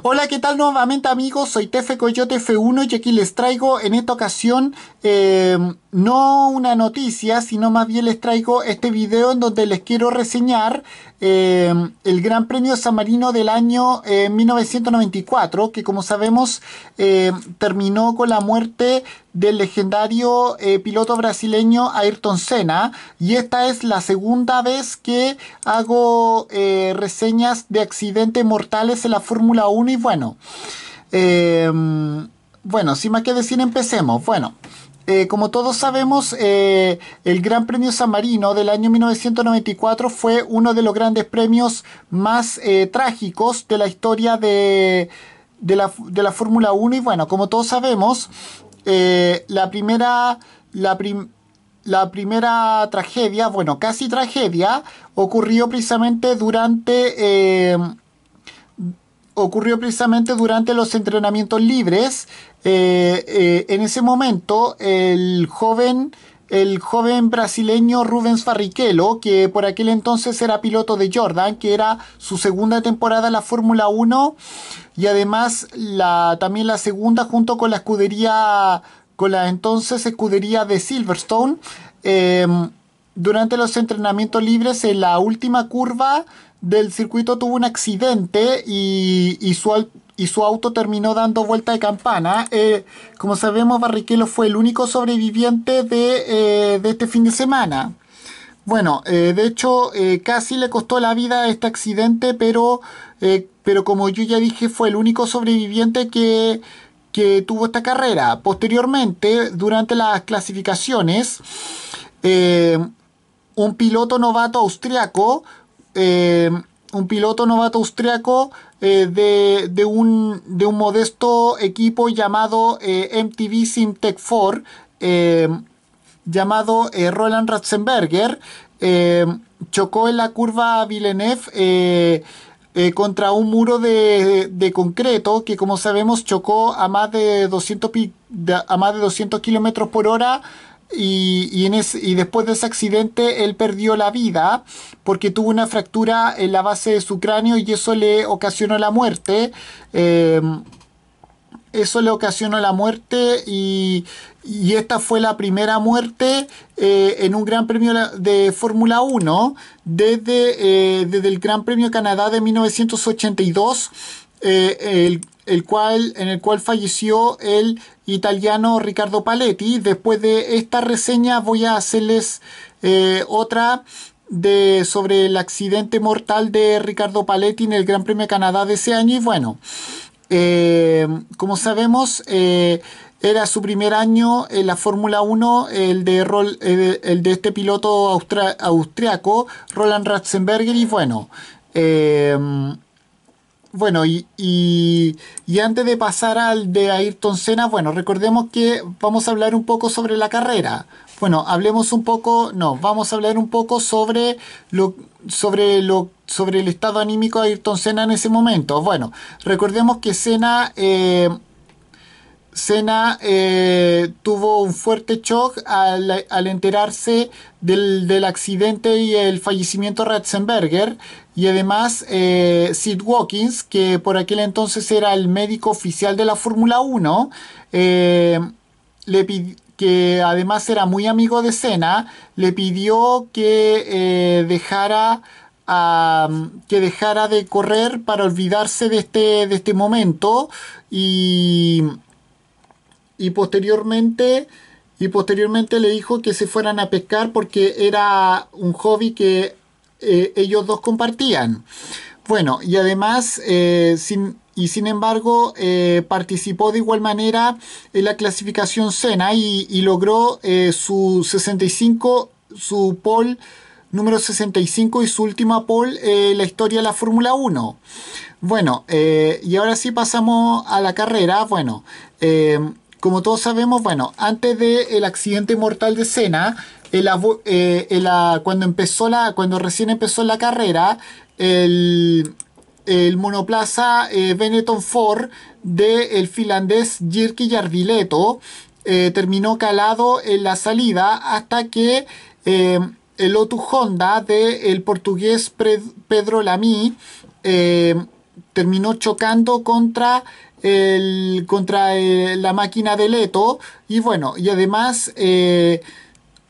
Hola, ¿qué tal nuevamente amigos? Soy Tefe Coyote F1 y aquí les traigo en esta ocasión eh, no una noticia, sino más bien les traigo este video en donde les quiero reseñar eh, el Gran Premio San Marino del año 1994, eh, que como sabemos terminó con la muerte del legendario piloto brasileño Ayrton Senna y esta es la segunda vez que hago reseñas de accidentes mortales en la Fórmula 1 y bueno, bueno, sin más que decir empecemos. Bueno, eh, como todos sabemos, eh, el Gran Premio San Marino del año 1994 fue uno de los grandes premios más eh, trágicos de la historia de, la, Fórmula 1. Y bueno, como todos sabemos, la primera... La, la primera tragedia, bueno, casi tragedia, ocurrió precisamente durante ocurrió precisamente durante los entrenamientos libres. Eh, eh, en ese momento, el joven, el joven brasileño Rubens Barrichello, que por aquel entonces era piloto de Jordan, que era su segunda temporada en la Fórmula 1 y además la, también la segunda junto con la escudería, con la entonces escudería de Silverstone. Eh, durante los entrenamientos libres en la última curva del circuito tuvo un accidente y, y, su, y su auto terminó dando vuelta de campana. Eh, como sabemos, Barrichello fue el único sobreviviente de, eh, de este fin de semana. Bueno, eh, de hecho, casi le costó la vida este accidente, pero, pero como yo ya dije, fue el único sobreviviente que, que tuvo esta carrera. Posteriormente, durante las clasificaciones, un piloto novato austriaco eh, un piloto novato austriaco eh, de, un, de, un, modesto equipo llamado eh, MTV Simtech 4, llamado Roland Ratzenberger, chocó en la curva Villeneuve contra un muro de, de, concreto que como sabemos chocó a más de 200, a más de 200 kilómetros por hora y, y después de ese accidente él perdió la vida porque tuvo una fractura en la base de su cráneo y eso le ocasionó la muerte. Em, eso le ocasionó la muerte y, esta fue la primera muerte eh, en un Gran Premio de Fórmula 1 desde, eh, desde el Gran Premio Canadá de 1982. Eh, el, el cual, en el cual falleció el italiano Ricardo Paletti. Después de esta reseña voy a hacerles eh, otra de, sobre el accidente mortal de Ricardo Paletti en el Gran Premio de Canadá de ese año. Y bueno, eh, como sabemos, era su primer año en la Fórmula 1, el de, el, de este piloto austriaco, Roland Ratzenberger. Y bueno, bueno, y, y, antes de pasar al de Ayrton Senna, bueno, recordemos que vamos a hablar un poco sobre la carrera. Bueno, hablemos un poco, no, vamos a hablar un poco sobre lo, sobre lo, sobre el estado anímico de Ayrton Senna en ese momento. Bueno, recordemos que Senna eh, Senna eh, tuvo un fuerte shock al, enterarse del, accidente y el fallecimiento de Ratzenberger y además eh, Sid Watkins, que por aquel entonces era el médico oficial de la Fórmula 1, eh, le que además era muy amigo de Senna, le pidió que dejara que dejara de correr para olvidarse de este, de este momento y y posteriormente y posteriormente le dijo que se fueran a pescar porque era un hobby que eh, ellos dos compartían. Bueno, y además, eh, sin, y sin embargo, eh, participó de igual manera en la clasificación Sena y, logró su 65, su pole número 65 y su última pole en la historia de la Fórmula 1. Bueno, y ahora sí pasamos a la carrera. Bueno, como todos sabemos, bueno, antes del accidente mortal de Senna, eh, cuando, empezó la, cuando recién empezó la carrera, el, monoplaza eh, Benetton Ford del finlandés Jirki Jardileto eh, terminó calado en la salida hasta que el Lotus Honda del portugués Pedro Lamy terminó chocando contra el, contra eh, la máquina de Leto. Y bueno, y además eh,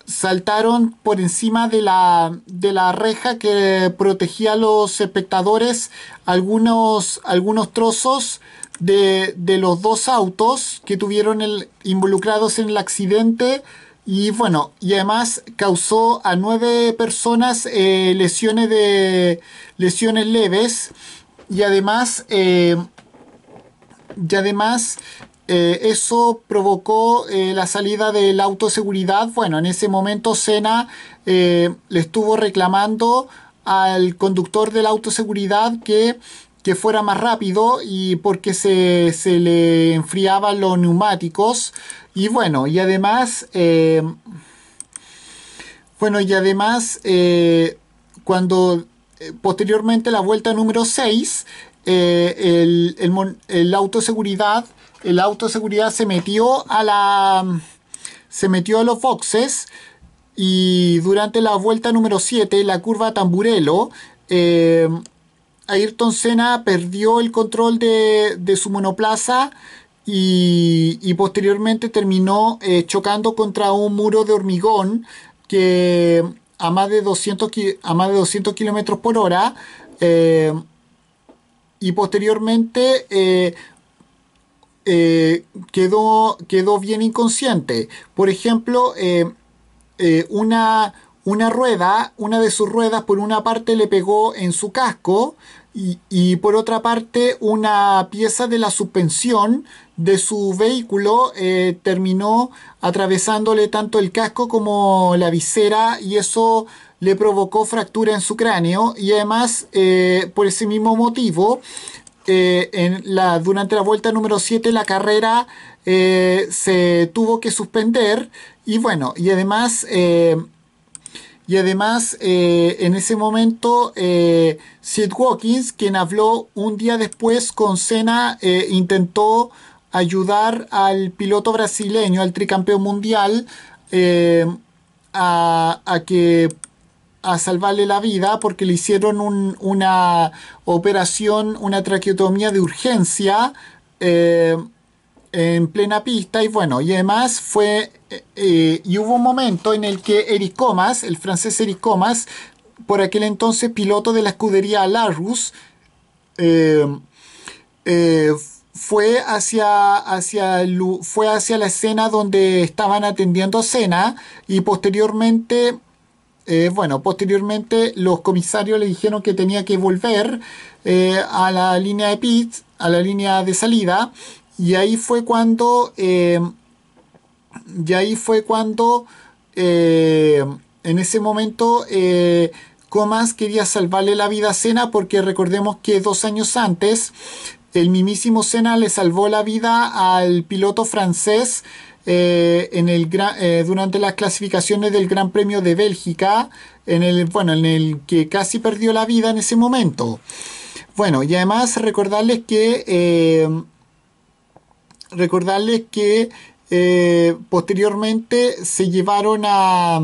saltaron por encima de la, de la reja que protegía a los espectadores algunos, algunos trozos de, los dos autos que tuvieron el, involucrados en el accidente. Y bueno, y además causó a nueve personas eh, lesiones de lesiones leves. Y además y además eh, eso provocó eh, la salida del autoseguridad. Bueno, en ese momento Sena eh, le estuvo reclamando al conductor de la autoseguridad que, que fuera más rápido y porque se, se, le enfriaban los neumáticos. Y bueno, y además, bueno, y además, cuando posteriormente la vuelta número 6, el, el, autoseguridad el auto de seguridad se metió a la. se metió a los boxes. Y durante la vuelta número 7, la curva Tamburello, eh, Ayrton Senna perdió el control de, su monoplaza y, posteriormente terminó eh, chocando contra un muro de hormigón que a más de 200, a más de 200 kilómetros por hora eh, y posteriormente eh, quedó, quedó bien inconsciente. Por ejemplo, eh, eh, una, una rueda, una de sus ruedas por una parte le pegó en su casco y, por otra parte una pieza de la suspensión de su vehículo terminó atravesándole tanto el casco como la visera y eso le provocó fractura en su cráneo y además por ese mismo motivo eh, en la, durante la vuelta número 7 la carrera eh, se tuvo que suspender y bueno, y además, eh, y además en ese momento Sid Watkins, quien habló un día después con Senna, intentó ayudar al piloto brasileño, al tricampeón mundial, a, a que a salvarle la vida porque le hicieron una operación, una traqueotomía de urgencia eh, en plena pista y bueno, y además fue, eh, eh, y hubo un momento en el que Eric Comas, el francés Eric Comas, por aquel entonces piloto de la escudería Larus, fue hacia, hacia, fue hacia la escena donde estaban atendiendo Cena y posteriormente eh, bueno, posteriormente los comisarios le dijeron que tenía que volver eh, a la línea de pit, a la línea de salida, y ahí fue cuando, eh, y ahí fue cuando, en ese momento, Comas quería salvarle la vida a Senna porque recordemos que dos años antes el mismísimo Senna le salvó la vida al piloto francés eh, en el eh, durante las clasificaciones del Gran Premio de Bélgica, en el, bueno, en el que casi perdió la vida en ese momento. Bueno, y además recordarles que eh, recordarles que posteriormente se llevaron a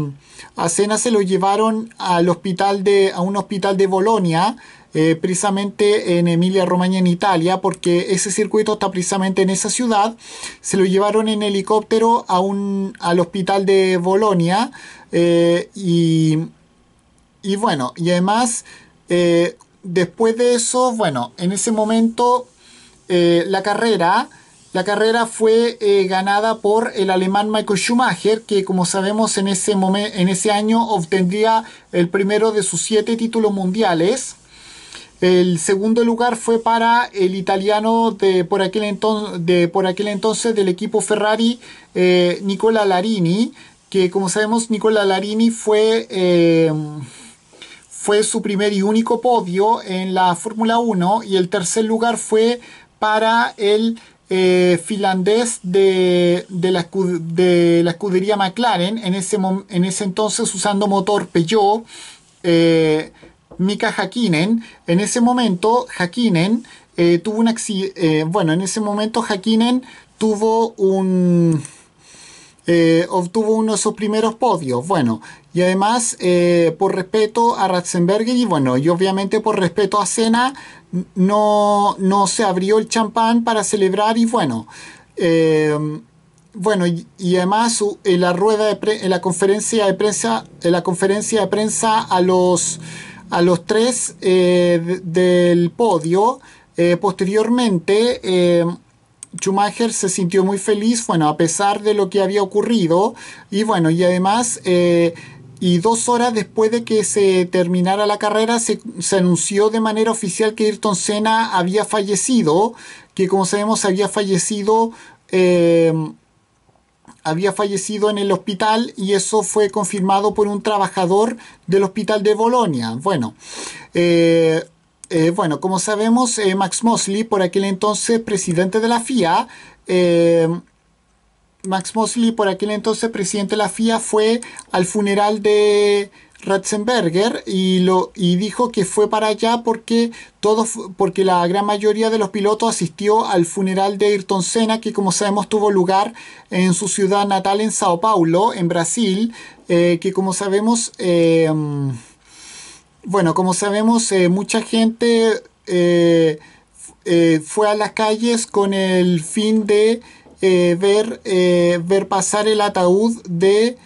a Cena se lo llevaron al hospital de a un hospital de Bolonia eh, precisamente en Emilia Romagna en Italia, porque ese circuito está precisamente en esa ciudad. Se lo llevaron en helicóptero a un, al hospital de Bolonia eh, y, y, bueno, y además eh, después de eso, bueno, en ese momento la carrera la carrera fue ganada por el alemán Michael Schumacher, que como sabemos en ese, en ese año obtendría el primero de sus siete títulos mundiales. El segundo lugar fue para el italiano de por aquel, entonces, de, por aquel entonces del equipo Ferrari, eh, Nicola Larini, que como sabemos Nicola Larini fue, eh, fue su primer y único podio en la Fórmula 1 y el tercer lugar fue para el eh, finlandés de, la, de, la, escudería McLaren, en ese, en ese entonces usando motor Peugeot. Mika Hakkinen. En ese momento, Hakkinen eh, tuvo un. Eh, bueno, en ese momento, Hakkinen tuvo un. Eh, obtuvo uno de sus primeros podios. Bueno, y además por respeto a Ratzenberger y bueno, y obviamente por respeto a Senna, no, no se abrió el champán para celebrar y bueno, bueno, y, además en la rueda de en la conferencia de prensa, en la conferencia de prensa a los a los tres eh, del podio, eh, posteriormente eh, Schumacher se sintió muy feliz, bueno, a pesar de lo que había ocurrido, y bueno, y además, y dos horas después de que se terminara la carrera, se, se, anunció de manera oficial que Ayrton Senna había fallecido, que como sabemos había fallecido había fallecido en el hospital y eso fue confirmado por un trabajador del hospital de Bolonia. Bueno, eh, eh, bueno como sabemos, eh, Max Mosley, por aquel entonces presidente de la FIA, Max Mosley, por aquel entonces presidente de la FIA, fue al funeral de Ratzenberger y, lo, y dijo que fue para allá porque, todos, porque la gran mayoría de los pilotos asistió al funeral de Ayrton Senna que como sabemos tuvo lugar en su ciudad natal en Sao Paulo, en Brasil, eh, que como sabemos, eh, bueno, como sabemos eh, mucha gente fue a las calles con el fin de ver, ver pasar el ataúd de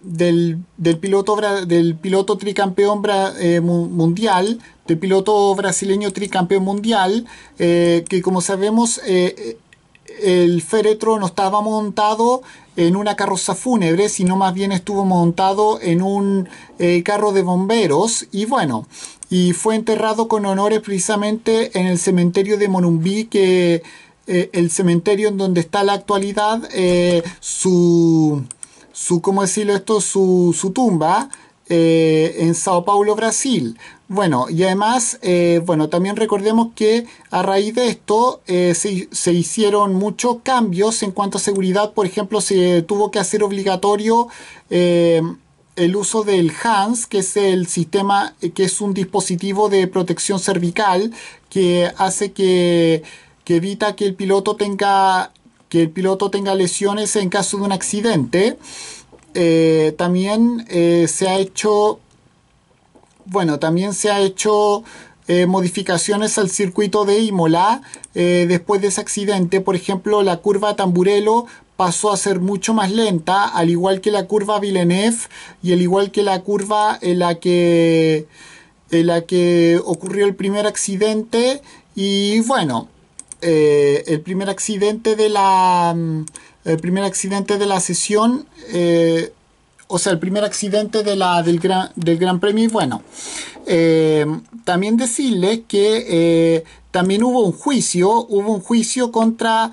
del, piloto, del piloto tricampeón eh, mundial, del piloto brasileño tricampeón mundial, eh, que como sabemos eh, el féretro no estaba montado en una carroza fúnebre, sino más bien estuvo montado en un carro de bomberos. Y bueno, y fue enterrado con honores precisamente en el cementerio de Monumbí, que el cementerio en donde está la actualidad, su su, ¿cómo decirlo esto? Su, su tumba eh, en Sao Paulo, Brasil. Bueno, y además, eh, bueno, también recordemos que a raíz de esto eh, se, se, hicieron muchos cambios en cuanto a seguridad. Por ejemplo, se tuvo que hacer obligatorio el uso del HANS, que es el sistema, que es un dispositivo de protección cervical que hace que, que evita que el piloto tenga que el piloto tenga lesiones en caso de un accidente. Eh, también eh, se ha hecho, bueno, también se ha hecho eh, modificaciones al circuito de Imola después de ese accidente. Por ejemplo, la curva Tamburello pasó a ser mucho más lenta, al igual que la curva Villeneuve y al igual que la curva en la que, en la que ocurrió el primer accidente. Y bueno, eh, el primer accidente de la mm, el primer accidente de la sesión eh, o sea el primer accidente de la del gran del gran premio. Bueno eh, también decirle que también hubo un juicio hubo un juicio contra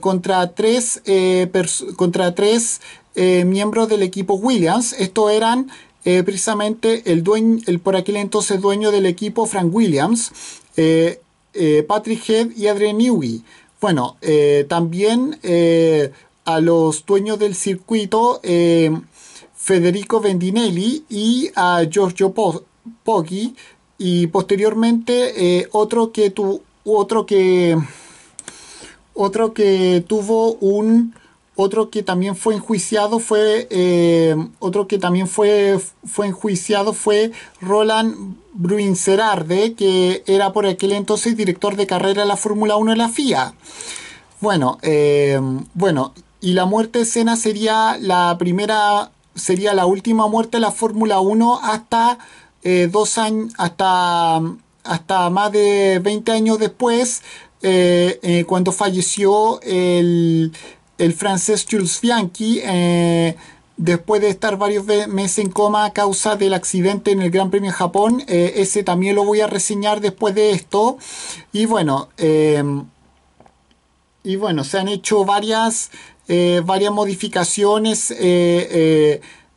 contra tres contra tres miembros del equipo Williams. Esto eran precisamente el dueño el por aquel entonces dueño del equipo Frank Williams Patrick Head y Adrian Newey. Bueno, eh, también eh, a los dueños del circuito, Federico Vendinelli y a Giorgio Poggi. Y posteriormente otro que tu, otro que otro que tuvo un otro que también fue enjuiciado fue otro que también fue, fue enjuiciado fue Roland Bruin-Serarde, que era por aquel entonces director de carrera de la Fórmula 1 en la FIA. Bueno, eh, bueno, y la muerte de Senna sería la primera, sería la última muerte de la Fórmula 1 hasta eh, dos años, hasta, hasta más de 20 años después, eh, cuando falleció el, el francés Jules Bianchi después de estar varios meses en coma a causa del accidente en el Gran Premio de Japón. Eh, ese también lo voy a reseñar después de esto. Y bueno, eh, y bueno, se han hecho varias, eh, varias modificaciones.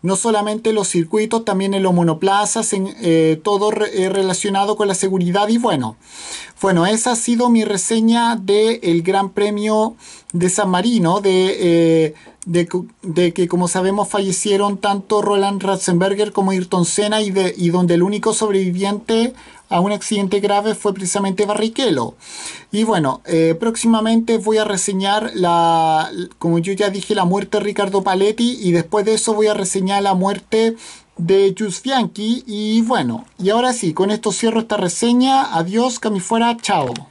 No solamente en los circuitos, también en los monoplazas, en todo relacionado con la seguridad. Y bueno, bueno, esa ha sido mi reseña del Gran Premio de San Marino, de de, que, como sabemos, fallecieron tanto Roland Ratzenberger como Ayrton Senna y, y donde el único sobreviviente a un accidente grave fue precisamente Barrichello. Y bueno, eh, próximamente voy a reseñar la, como yo ya dije, la muerte de Ricardo Paletti y después de eso voy a reseñar la muerte de Jus Bianchi. Y bueno, y ahora sí, con esto cierro esta reseña. Adiós, que fuera, chao.